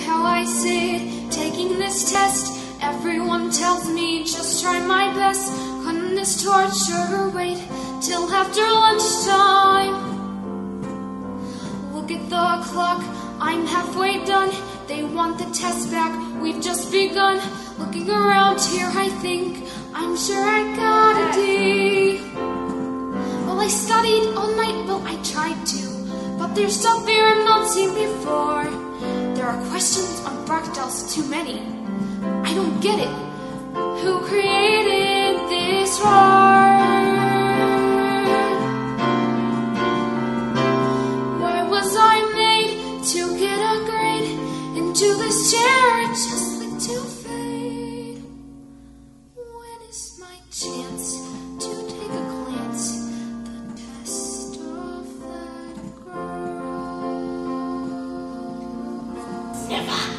I say it, taking this test. Everyone tells me just try my best. Couldn't this torture wait till after lunchtime? Look at the clock, I'm halfway done. They want the test back, we've just begun. Looking around here, I think I'm sure I got a D. Well, I studied all night, well, I tried to, but there's stuff there I've not seen before. Fractals, too many. I don't get it. Who created this world? Why was I made to get a grade into this chair? Just like to fade. When is my chance to take a glance? The test of. Never.